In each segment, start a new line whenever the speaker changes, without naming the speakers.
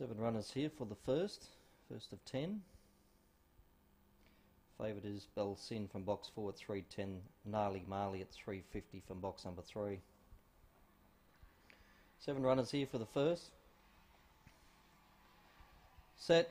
Seven runners here for the first, first of ten. Favourite is Belsin from box four at 310, Gnarly Marley at 350 from box number three. Seven runners here for the first. Set,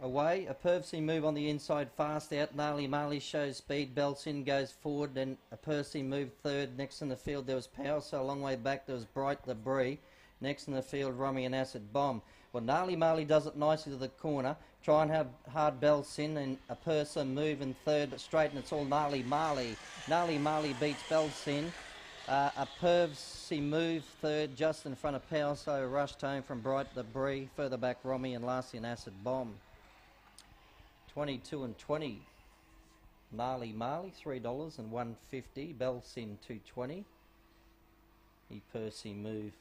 away. A Percy move on the inside, fast out. Gnarly Marley shows speed. Belsin goes forward. Then a Percy move third. Next in the field there was Power, so a long way back there was Bright Bree. Next in the field, Romy and Acid Bomb. Well, Gnarly Marley does it nicely to the corner. Try and have Hard Belsin and a Person move in third, but straight and it's all Gnarly Marley. Gnarly Marley beats Belsin. Uh, a Pervsy move third, just in front of Power, so rushed home from Bright the Bree. Further back, Romy and lastly an Acid Bomb. 22 and 20. Gnarly Marley, $3 and 150. Belsin, 220. E Percy move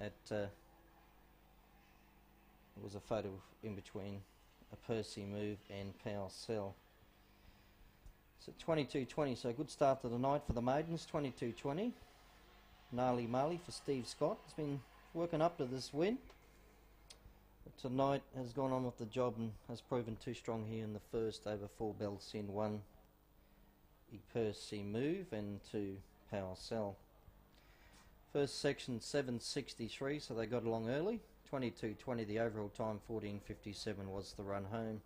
at uh, there was a photo in between a Percy move and Power Cell. So 22-20, so good start to the night for the maidens, 22-20. Gnarly Marley for Steve Scott. He's been working up to this win. But tonight has gone on with the job and has proven too strong here in the first over four belts in one. E Percy move and two Power Cell. First section 763, so they got along early. 22.20 the overall time, 14.57 was the run home.